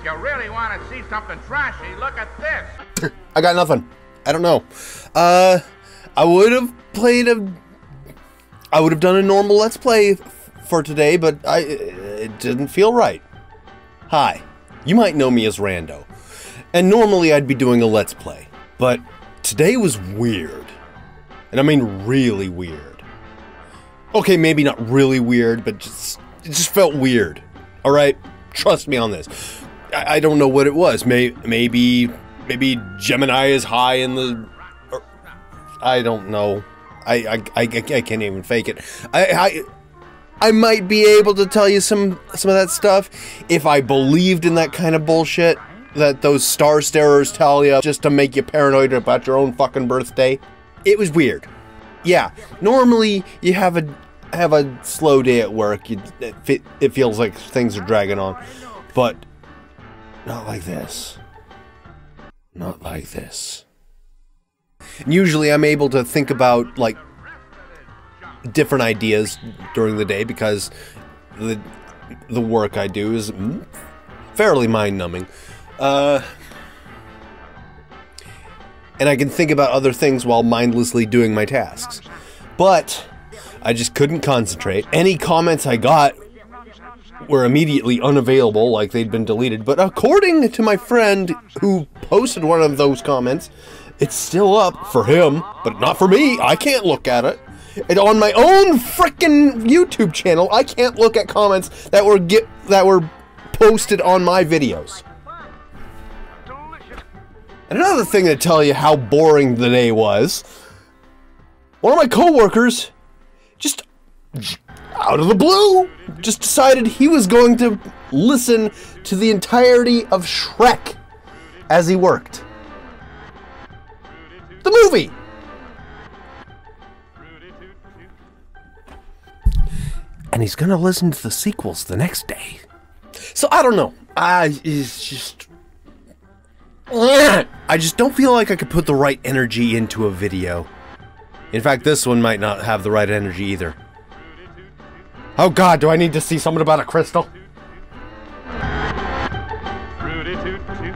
if you really want to see something trashy, look at this. I got nothing. I don't know. Uh, I would have played a. I would have done a normal Let's Play for today, but I it didn't feel right. Hi, you might know me as Rando, and normally I'd be doing a Let's Play, but today was weird, and I mean really weird. Okay, maybe not really weird, but just it just felt weird. All right, trust me on this. I, I don't know what it was. May, maybe maybe Gemini is high in the. Or, I don't know. I, I, I, I can't even fake it. I, I I might be able to tell you some some of that stuff if I believed in that kind of bullshit that those star starers tell you just to make you paranoid about your own fucking birthday. It was weird. Yeah, normally you have a have a slow day at work. You, it, it feels like things are dragging on, but not like this. Not like this. Usually I'm able to think about like different ideas during the day because the the work I do is fairly mind-numbing. Uh, and I can think about other things while mindlessly doing my tasks. But I just couldn't concentrate. Any comments I got were immediately unavailable, like they'd been deleted. But according to my friend who posted one of those comments, it's still up for him, but not for me. I can't look at it. And on my own freaking YouTube channel, I can't look at comments that were get that were posted on my videos. And another thing to tell you how boring the day was, one of my coworkers just out of the blue just decided he was going to listen to the entirety of Shrek as he worked. The movie. And he's gonna listen to the sequels the next day. So I don't know. I it's just I just don't feel like I could put the right energy into a video. In fact, this one might not have the right energy either. Oh god, do I need to see something about a crystal? Rudy toot toot.